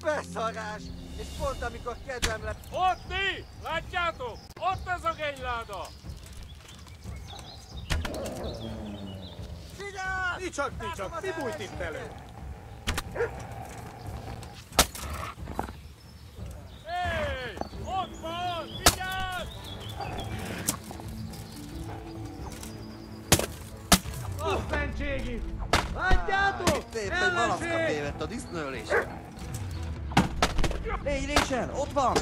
beszarás! És pont amikor kedvem lett... Ott mi? Látjátok? Ott az a genyláda! Figyelj! Mi csak, mi bújt itt elő? Hé! Ott van! Vigyázz! Azt mentségi! Látjátok? Itt éppen a disznőlés. Rachel, ott van!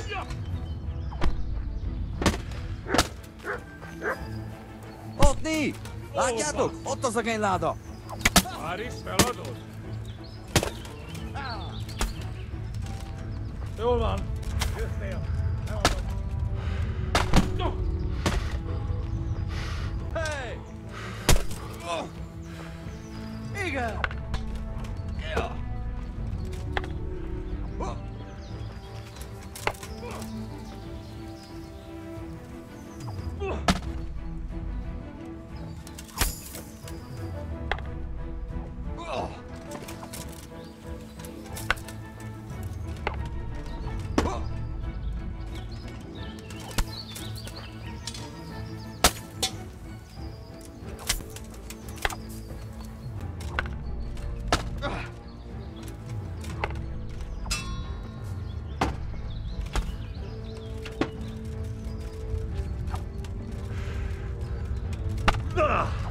Ott né! Látjátok? Ott az a genyláda! Már is feladod? Jól van. Jöttél. Hey! Igen! Ugh.